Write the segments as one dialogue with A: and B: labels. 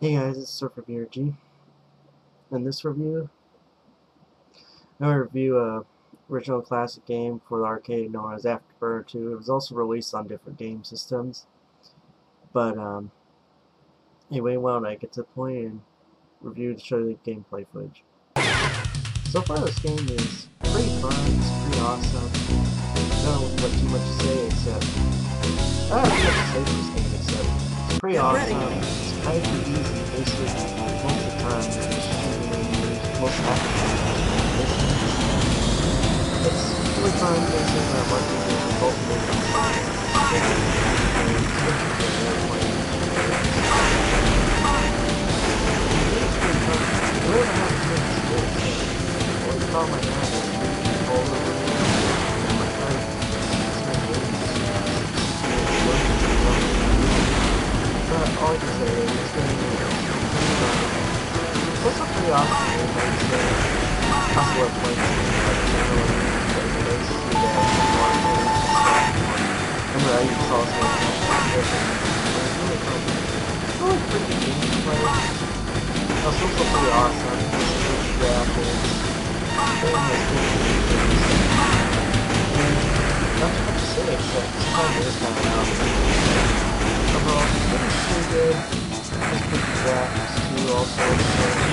A: Hey guys, it's Surfer BRG. In this review, I'm going to review a original classic game for the arcade known as Afterburner 2. It was also released on different game systems. But, um, anyway, why don't I get to the point and review to show you the gameplay footage. So far this game is pretty fun, it's pretty awesome. I don't know what too much to say except, I don't have much to say for this game except, awesome kind of easy, most of the time, most the time. It's really fun, basically, uh, working with both them. Really don't have too much to do. What you call my is over What's up pretty awesome game, I would say. Also love playing like generally like the race through the one Remember I even saw really really pretty game to play. Also pretty awesome. It's good it is it's pretty good. It's graphics too also.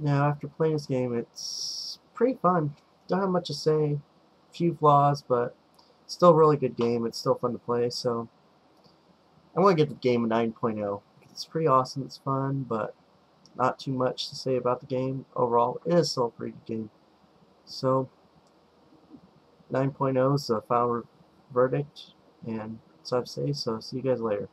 A: now after playing this game, it's pretty fun. Don't have much to say. Few flaws, but still a really good game. It's still fun to play, so I want to give the game a 9.0. It's pretty awesome, it's fun, but not too much to say about the game. Overall, it is still a pretty good game. So, 9.0 is the final verdict, and all I say, so see you guys later.